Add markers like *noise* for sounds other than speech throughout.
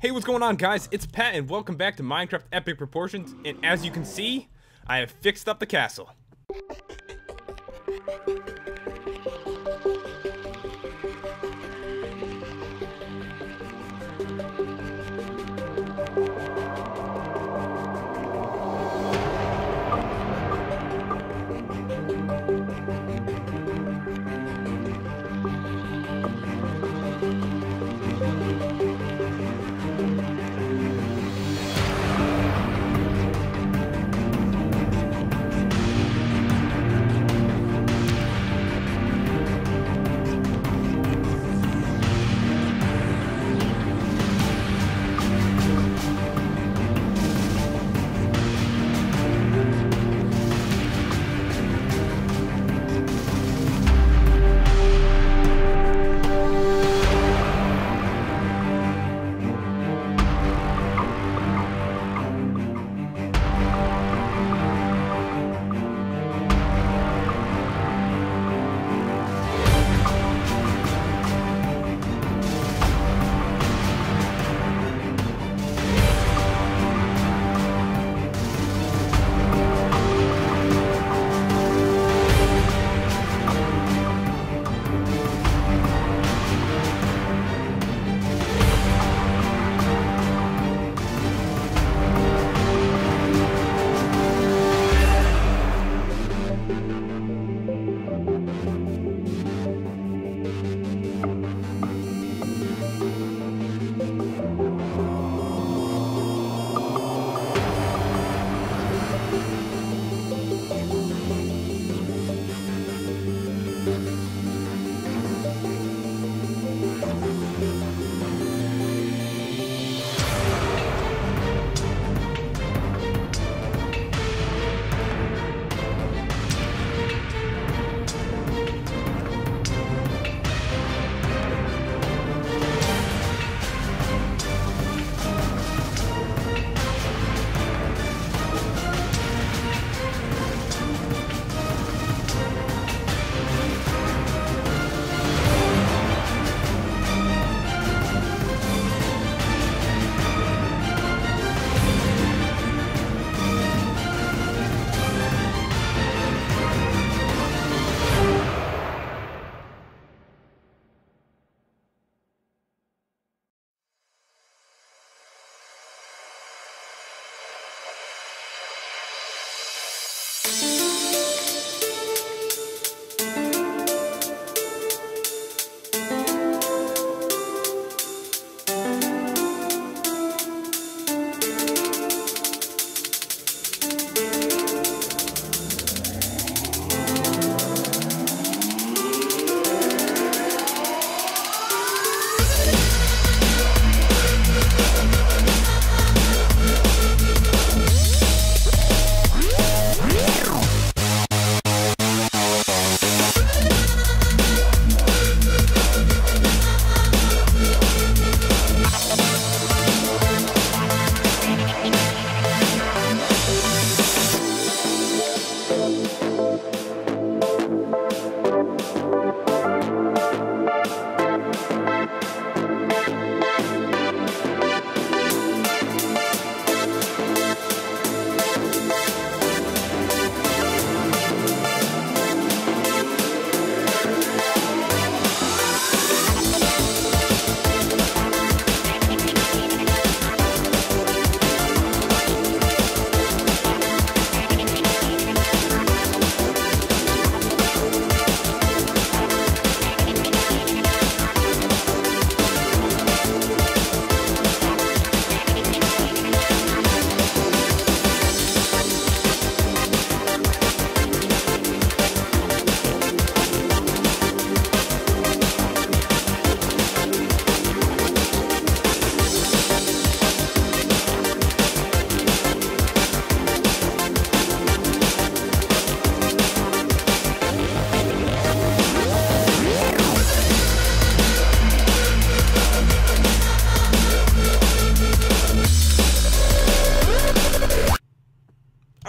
Hey, what's going on, guys? It's Pat, and welcome back to Minecraft Epic Proportions. And as you can see, I have fixed up the castle.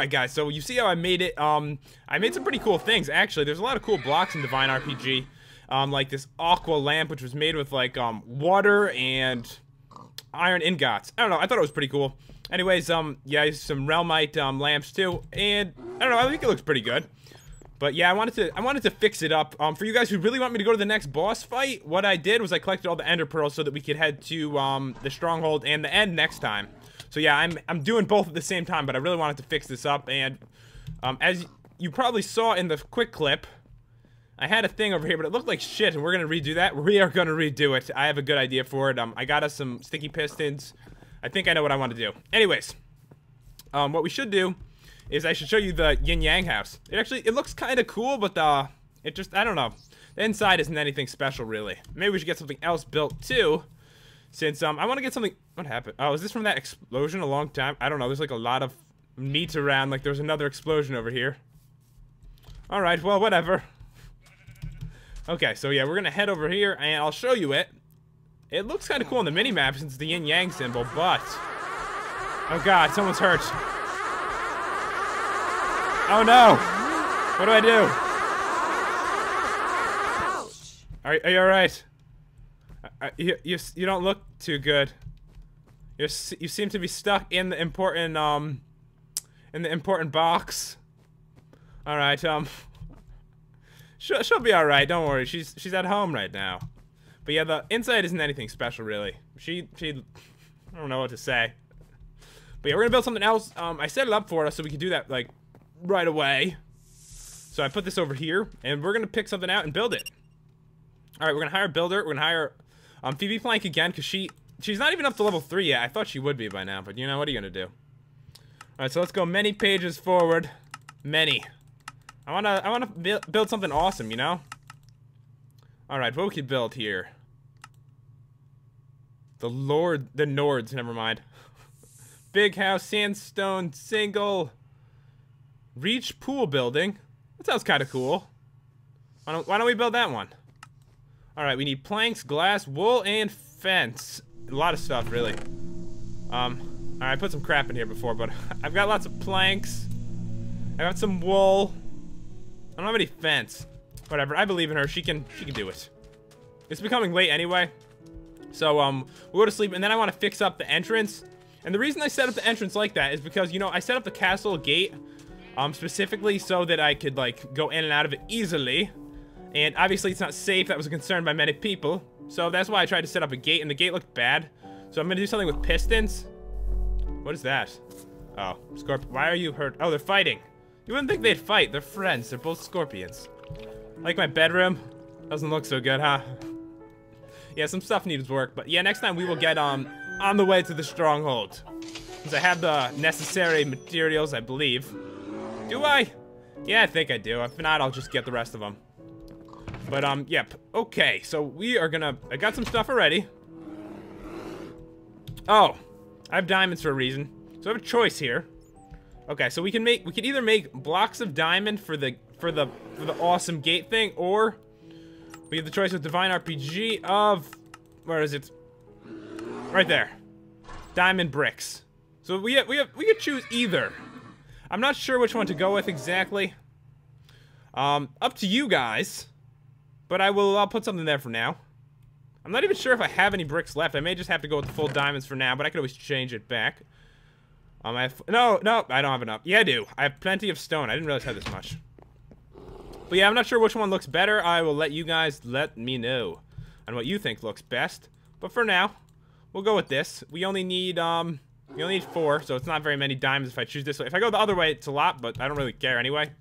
Alright guys, so you see how I made it, um, I made some pretty cool things, actually. There's a lot of cool blocks in Divine RPG, um, like this aqua lamp, which was made with, like, um, water and iron ingots. I don't know. I thought it was pretty cool. Anyways, um, yeah, some realmite um, lamps too, and I don't know. I think it looks pretty good. But yeah, I wanted to I wanted to fix it up. Um, for you guys who really want me to go to the next boss fight, what I did was I collected all the ender pearls so that we could head to um the stronghold and the end next time. So yeah, I'm I'm doing both at the same time, but I really wanted to fix this up. And um, as you probably saw in the quick clip, I had a thing over here, but it looked like shit, and we're gonna redo that. We are gonna redo it. I have a good idea for it. Um, I got us some sticky pistons. I think I know what I want to do. Anyways, um, what we should do is I should show you the yin yang house. It actually it looks kind of cool, but uh, it just I don't know. The inside isn't anything special really. Maybe we should get something else built too. Since um I want to get something. What happened? Oh, is this from that explosion a long time? I don't know. There's like a lot of meat around. Like there's another explosion over here. All right. Well, whatever. Okay, so yeah, we're gonna head over here and I'll show you it. It looks kind of cool on the mini map since the yin yang symbol, but oh god, someone's hurt. Oh no! What do I do? Are, are you alright? You, you, don't look too good. you you seem to be stuck in the important, um, in the important box. Alright, um, *laughs* she'll, she'll be alright, don't worry. She's, she's at home right now. But yeah, the inside isn't anything special, really. She, she, I don't know what to say. But yeah, we're gonna build something else. Um, I set it up for us so we can do that, like, right away. So I put this over here, and we're gonna pick something out and build it. All right, we're gonna hire a builder. We're gonna hire um, Phoebe Plank again, because she she's not even up to level three yet. I thought she would be by now, but you know, what are you gonna do? All right, so let's go many pages forward. Many. I wanna I wanna build something awesome, you know. All right, what we could build here? The Lord, the Nords. Never mind. *laughs* Big house, sandstone, single. Reach pool building. That sounds kind of cool. Why don't, why don't we build that one? Alright, we need planks, glass, wool, and fence. A lot of stuff, really. Um, alright, I put some crap in here before, but *laughs* I've got lots of planks. I got some wool. I don't have any fence. Whatever, I believe in her. She can, she can do it. It's becoming late anyway. So, um, we'll go to sleep, and then I want to fix up the entrance. And the reason I set up the entrance like that is because, you know, I set up the castle gate um, specifically so that I could, like, go in and out of it easily. And obviously it's not safe, that was a concern by many people. So that's why I tried to set up a gate, and the gate looked bad. So I'm gonna do something with pistons. What is that? Oh, Scorp- why are you hurt? Oh, they're fighting. You wouldn't think they'd fight, they're friends, they're both scorpions. Like my bedroom? Doesn't look so good, huh? yeah, some stuff needs work, but yeah, next time we will get, um, on the way to the stronghold. Because I have the necessary materials, I believe. Do I? Yeah, I think I do. If not, I'll just get the rest of them. But, um, yep. Okay, so we are gonna... I got some stuff already. Oh. I have diamonds for a reason. So I have a choice here. Okay, so we can make... We can either make blocks of diamond for the... For the... For the awesome gate thing, or... We have the choice of Divine RPG of... Where is it? Right there. Diamond bricks. So we have, we have, we could choose either. I'm not sure which one to go with exactly. Um, up to you guys. But I will, I'll put something there for now. I'm not even sure if I have any bricks left. I may just have to go with the full diamonds for now, but I could always change it back. Um, I have, no, no, I don't have enough. Yeah, I do. I have plenty of stone. I didn't realize I had this much. But yeah, I'm not sure which one looks better. I will let you guys let me know on what you think looks best. But for now, we'll go with this. We only need, um, you only need four, so it's not very many diamonds if I choose this way. If I go the other way, it's a lot, but I don't really care anyway.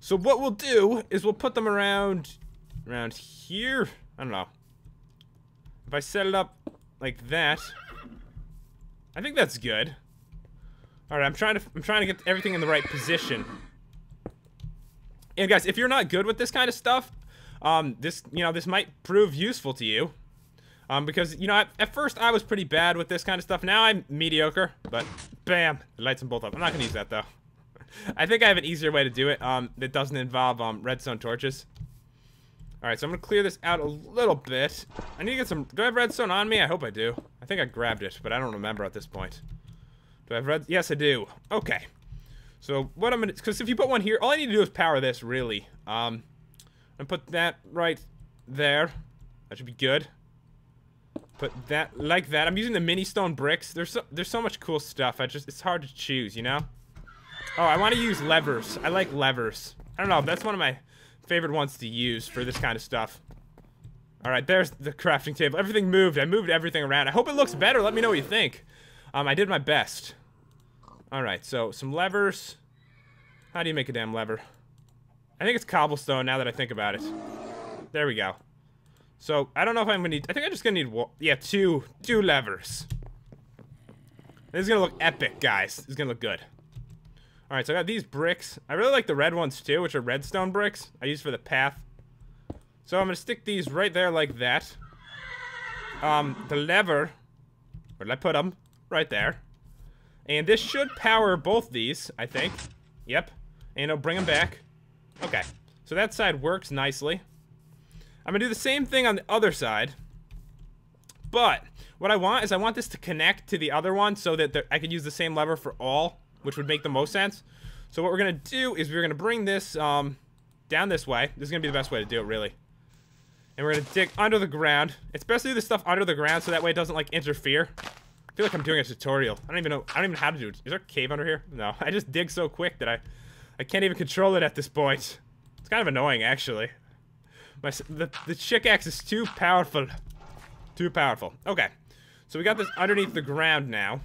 So what we'll do is we'll put them around, around here. I don't know. If I set it up like that, I think that's good. All right, I'm trying to, I'm trying to get everything in the right position. And guys, if you're not good with this kind of stuff, um, this, you know, this might prove useful to you. Um, because, you know, at, at, first I was pretty bad with this kind of stuff. Now I'm mediocre, but bam, the lights them both up. I'm not gonna use that, though. *laughs* I think I have an easier way to do it, um, that doesn't involve, um, redstone torches. Alright, so I'm gonna clear this out a little bit. I need to get some, do I have redstone on me? I hope I do. I think I grabbed it, but I don't remember at this point. Do I have red? Yes, I do. Okay. So, what I'm gonna, because if you put one here, all I need to do is power this, really. Um, and put that right there. That should be good. Put that like that. I'm using the mini stone bricks. There's so, there's so much cool stuff. I just it's hard to choose, you know. Oh, I want to use levers. I like levers. I don't know. That's one of my favorite ones to use for this kind of stuff. All right, there's the crafting table. Everything moved. I moved everything around. I hope it looks better. Let me know what you think. Um, I did my best. All right, so some levers. How do you make a damn lever? I think it's cobblestone now that I think about it. There we go. So, I don't know if I'm gonna need, I think I'm just gonna need, yeah, two, two levers. This is gonna look epic, guys. This is gonna look good. Alright, so I got these bricks. I really like the red ones too, which are redstone bricks. I use for the path. So I'm gonna stick these right there like that. Um, the lever, where did I put them? Right there. And this should power both these, I think. Yep. And it'll bring them back. Okay. So that side works nicely. I'm gonna do the same thing on the other side. But, what I want is I want this to connect to the other one so that I can use the same lever for all, which would make the most sense. So what we're gonna do is we're gonna bring this um, down this way. This is gonna be the best way to do it, really. And we're gonna dig under the ground. It's best to do stuff under the ground so that way it doesn't like interfere. I feel like I'm doing a tutorial. I don't even know. I don't even know how to do it. Is there a cave under here? No. *laughs* I just dig so quick that I, I can't even control it at this point. It's kind of annoying, actually. My the the chick axe is too powerful. Too powerful. Okay. So we got this underneath the ground now.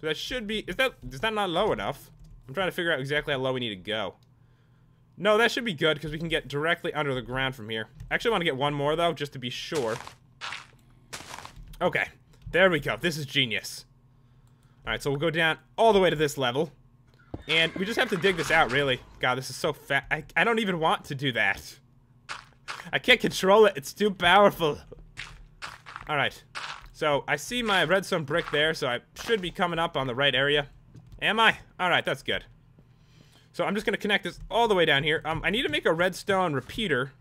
So that should be. Is that is that not low enough? I'm trying to figure out exactly how low we need to go. No, that should be good because we can get directly under the ground from here. I actually want to get one more, though, just to be sure. Okay. There we go. This is genius. Alright, so we'll go down all the way to this level. And we just have to dig this out, really. God, this is so fat. I, I don't even want to do that. I can't control it. It's too powerful. Alright. So, I see my redstone brick there, so I should be coming up on the right area. Am I? Alright, that's good. So I'm just to connect this all the way down here. Um, I need to make a redstone repeater.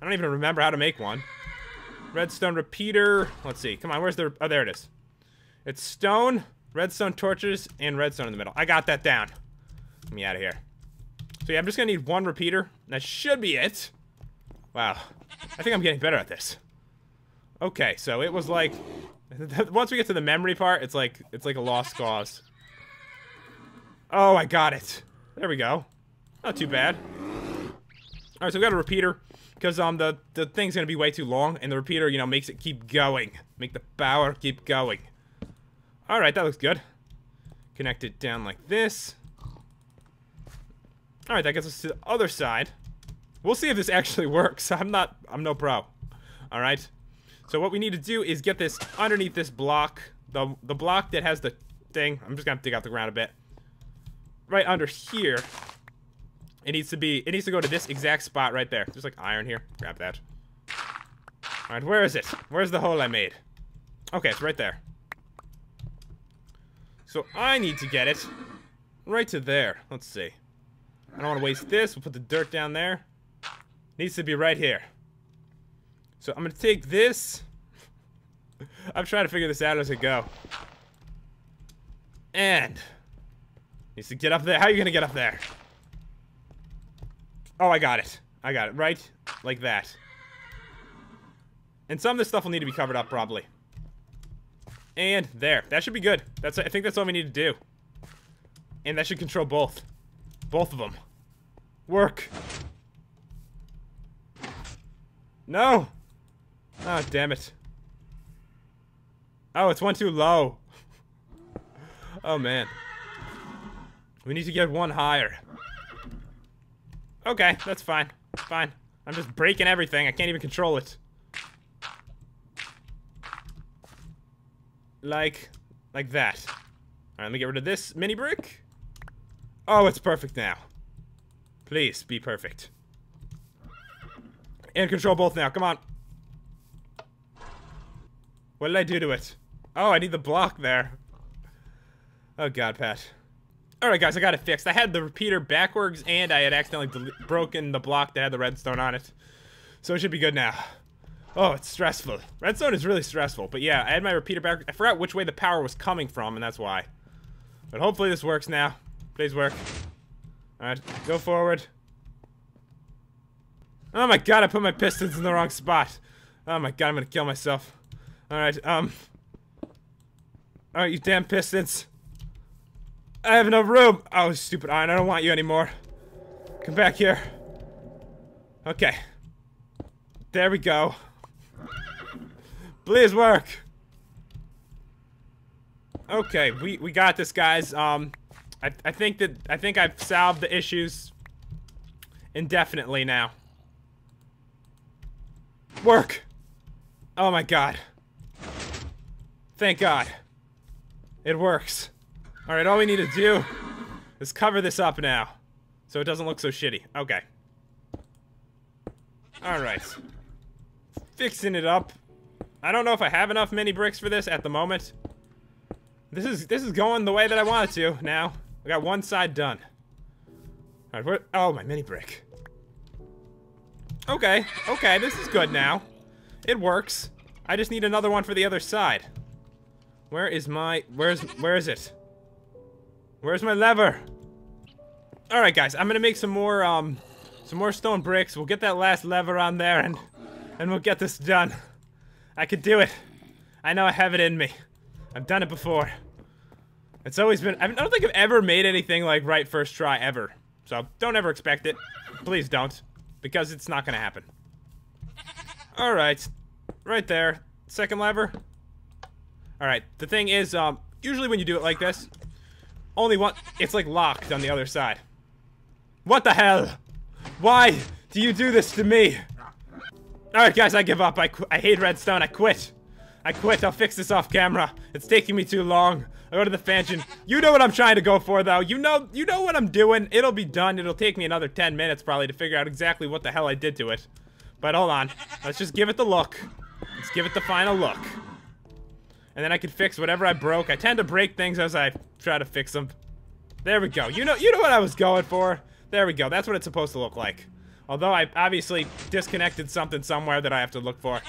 I don't even remember how to make one. Redstone repeater. Let's see. Come on, where's the... Oh, there it is. It's stone, redstone torches, and redstone in the middle. I got that down. Get me out of here. So yeah, I'm just to need one repeater. That should be it. Wow. I think I'm getting better at this. Okay, so it was like... *laughs* Once we get to the memory part, it's like it's like a lost cause. Oh, I got it. There we go. Not too bad. Alright, so we got a repeater. Because um the, the thing's gonna be way too long, and the repeater, you know, makes it keep going. Make the power keep going. Alright, that looks good. Connect it down like this. Alright, that gets us to the other side. We'll see if this *laughs* actually works. I'm not, I'm no pro. Alright. So what we need to do is get this underneath this block. The, the block that has the thing. I'm just gonna dig out the ground a bit right under here. It needs to be, it needs to go to this exact spot right there. There's like iron here. Grab that. Alright, where is it? Where's the hole I made? Okay, it's right there. So I need to get it right to there. Let's see. I don't want to waste this. We'll put the dirt down there. Needs to be right here. So I'm to take this. I'm trying to figure this out as I go. And Needs to get up there. How are you gonna get up there? Oh, I got it. I got it. Right? Like that. And some of this stuff will need to be covered up, probably. And there. That should be good. That's. I think that's all we need to do. And that should control both. Both of them. Work. No! Oh, damn it. Oh, it's one too low. *laughs* oh, man. We need to get one higher. Okay, that's fine. Fine. I'm just breaking everything. I can't even control it. Like, like that. Alright, let me get rid of this mini brick. Oh, it's perfect now. Please, be perfect. And control both now, come on. What did I do to it? Oh, I need the block there. Oh god, Pat. Alright guys, I got it fixed. I had the repeater backwards and I had accidentally broken the block that had the redstone on it. So it should be good now. Oh, it's stressful. Redstone is really stressful. But yeah, I had my repeater back. I forgot which way the power was coming from, and that's why. But hopefully this works now. Please work. Alright, go forward. Oh my god, I put my pistons in the wrong spot. Oh my god, I'm gonna kill myself. Alright, um... Alright, you damn pistons. I have no room! Oh, stupid iron, I don't want you anymore. Come back here. Okay. There we go. Please work. Okay, we, we got this, guys. Um, I, I think that, I think I've solved the issues indefinitely now. Work! Oh my god. Thank god. It works. Alright, all we need to do is cover this up now. So it doesn't look so shitty. Okay. Alright. Fixing it up. I don't know if I have enough mini bricks for this at the moment. This is this is going the way that I want it to now. I got one side done. Alright, where oh my mini brick. Okay, okay, this is good now. It works. I just need another one for the other side. Where is my where's where is it? Where's my lever? Alright guys, I'm gonna make some more um some more stone bricks. We'll get that last lever on there and and we'll get this done. I could do it. I know I have it in me. I've done it before. It's always been I don't think I've ever made anything like right first try ever. So don't ever expect it. Please don't. Because it's not gonna happen. Alright. Right there. Second lever. Alright, the thing is, um, usually when you do it like this, only one- it's like locked on the other side. What the hell? Why do you do this to me? Alright guys, I give up. I, I hate redstone. I quit. I quit. I'll fix this off camera. It's taking me too long. I go to the fansion. You know what I'm trying to go for, though. You know, you know what I'm doing. It'll be done. It'll take me another 10 minutes, probably, to figure out exactly what the hell I did to it. But hold on. Let's just give it the look. Let's give it the final look. And then I can fix whatever I broke. I tend to break things as I try to fix them. There we go. You know, you know what I was going for. There we go. That's what it's supposed to look like. Although I obviously disconnected something somewhere that I have to look for.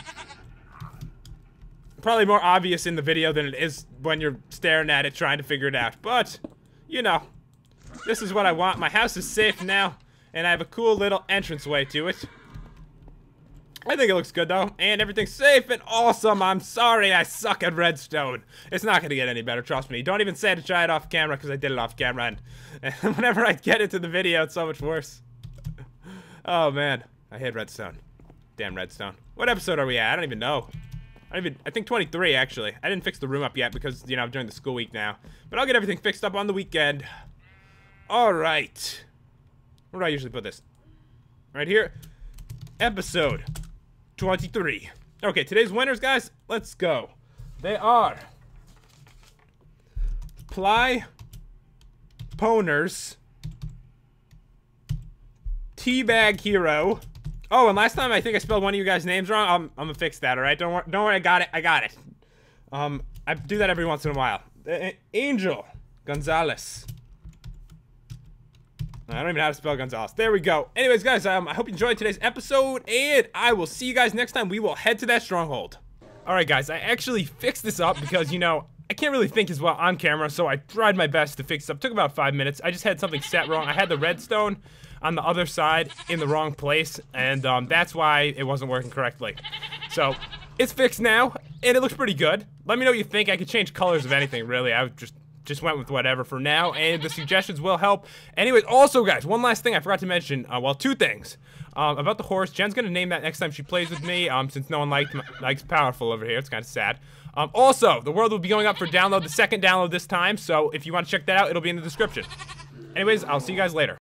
Probably more obvious in the video than it is when you're staring at it trying to figure it out. But, you know, this is what I want. My house is safe now, and I have a cool little entranceway to it. I think it looks good though, and everything's safe and awesome. I'm sorry I suck at redstone. It's not gonna get any better, trust me. Don't even say to try it off camera because I did it off camera, and, *laughs* and whenever I get into the video, it's so much worse. *laughs* oh man, I hate redstone. Damn redstone. What episode are we at? I don't even know. I even I think 23 actually. I didn't fix the room up yet because you know I'm during the school week now, but I'll get everything fixed up on the weekend. All right. Where do I usually put this? Right here. Episode 23. Okay, today's winners, guys, let's go. They are Ply Poners, Teabag Hero. Oh, and last time I think I spelled one of you guys' names wrong. I'm, I'm gonna fix that. All right, don't worry. Don't worry. I got it. I got it. Um, I do that every once in a while. Angel Gonzalez. I don't even know how to spell Gonzalez. There we go. Anyways, guys, um, I hope you enjoyed today's episode, and I will see you guys next time. We will head to that stronghold. All right, guys, I actually fixed this up because, you know, I can't really think as well on camera, so I tried my best to fix it up. Took about five minutes. I just had something set wrong. I had the redstone on the other side in the wrong place, and um, that's why it wasn't working correctly. So, it's fixed now, and it looks pretty good. Let me know what you think. I could change colors of anything, really. I would just just went with whatever for now, and the suggestions will help. Anyways, also, guys, one last thing I forgot to mention. Uh, well, two things. Um, about the horse, Jen's gonna name that next time she plays with me, um, since no one liked, likes Powerful over here. It's kind of sad. Um, also, the world will be going up for download, the second download this time, so if you want to check that out, it'll be in the description. Anyways, I'll see you guys later.